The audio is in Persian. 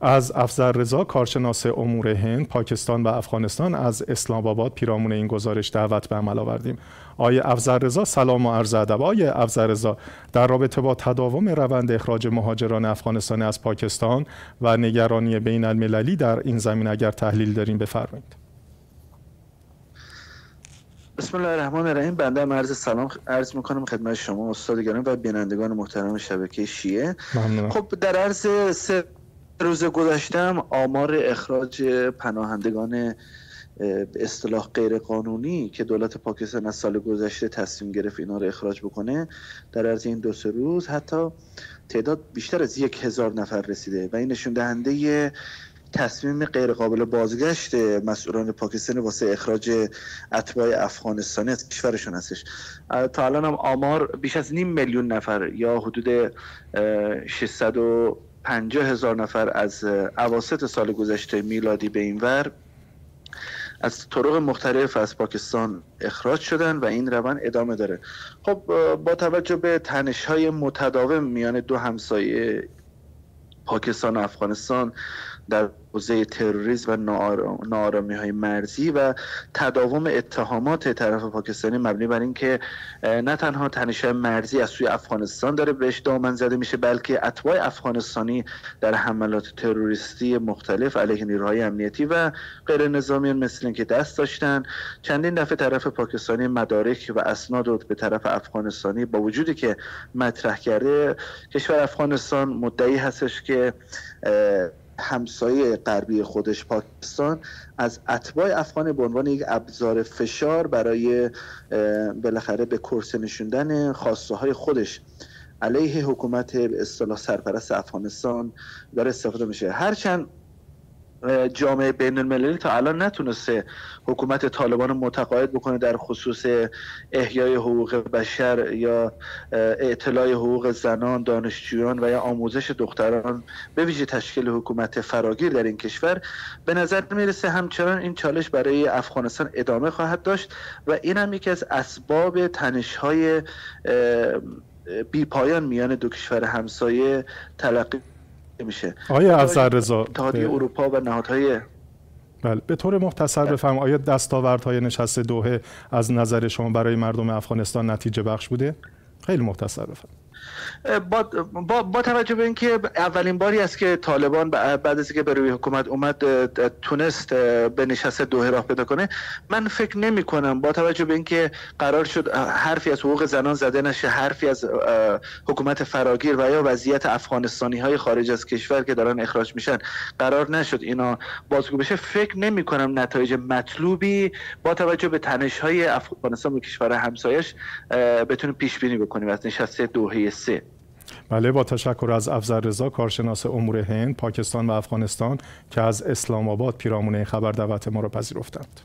از افزر رضا کارشناس امور هند، پاکستان و افغانستان از اسلام آباد پیرامون این گزارش دعوت به عمل آوردیم. آیه افزر رضا سلام و عرض ادب. افزر رضا در رابطه با تداوم روند اخراج مهاجران افغانستانی از پاکستان و نگرانی بین المللی در این زمین اگر تحلیل داریم بفرمایید. بسم الله الرحمن الرحیم بنده عرض سلام عرض می‌کنم خدمت شما استاد گرامی و بینندگان محترم شبکه شیعه ممنونم. خب در عرض سه روز گذشتم آمار اخراج پناهندگان به اصطلاح غیر قانونی که دولت پاکستان از سال گذشته تصمیم گرفت اینا رو اخراج بکنه در عرض این دو سه روز حتی تعداد بیشتر از یک هزار نفر رسیده و این نشون دهنده تصمیم غیر قابل بازگشت مسئولان پاکستان واسه اخراج اتباع افغانستانی از کشورشون هستش. تا الان هم آمار بیش از نیم میلیون نفر یا حدود 650 هزار نفر از اواسط سال گذشته میلادی به این ور از طرق مختلف از پاکستان اخراج شدن و این روند ادامه داره. خب با توجه به تنش های متداوم میان دو همسایه پاکستان و افغانستان در حوزه تروریسم و نارامی های مرزی و تداوم اتهامات طرف پاکستانی مبنی بر اینکه نه تنها تنش مرزی از سوی افغانستان داره بهش دامن زده میشه بلکه اتباع افغانستانی در حملات تروریستی مختلف علیه نیروهای امنیتی و غیر نظامیان مثل اینکه دست داشتن. چندین دفعه طرف پاکستانی مدارک و اسناد به طرف افغانستانی با وجودی که مطرح کرده کشور افغانستان مدعی هستش که همسایه غربی خودش پاکستان از اتباع افغان به عنوان یک ابزار فشار برای بالاخره به کرسه نشوندن خواسته های خودش علیه حکومت اصطلاح سرپرست افغانستان داره استفاده میشه. هرچند جامعه بین المللی تا الان نتونسته حکومت طالبان متقاعد بکنه در خصوص احیای حقوق بشر یا اطلاع حقوق زنان دانشجویان و یا آموزش دختران به ویژه تشکیل حکومت فراگیر در این کشور. به نظر می‌رسه همچنان این چالش برای افغانستان ادامه خواهد داشت و این هم یکی از اسباب تنش های بی پایان میان دو کشور همسایه تلقی میشه. آیا افزر رضا اتحادیه اروپا و نهادهای بله به طور مختصر بفهم آیا دستاوردهای نشست دوحه از نظر شما برای مردم افغانستان نتیجه بخش بوده؟ خیلی مختصر بفهم با, با, با توجه به اینکه اولین باری است که طالبان بعد از اینکه به روی حکومت اومد تونست به نشست دوه راه پیدا کنه من فکر نمی کنم با توجه به اینکه قرار شد حرفی از حقوق زنان زده نشه حرفی از حکومت فراگیر و یا وضعیت افغانستانی های خارج از کشور که دارن اخراج میشن قرار نشد اینا بازگو بشه. فکر نمی کنم نتایج مطلوبی با توجه به تنش های افغانستان به کشور همسایش بتونیم پیش بینی بکنیم از نشست سه بله با تشکر از افزر رضا کارشناس امور هند، پاکستان و افغانستان که از اسلام آباد پیرامون خبر دعوت ما را پذیرفتند.